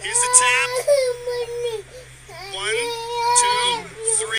Here's the tap.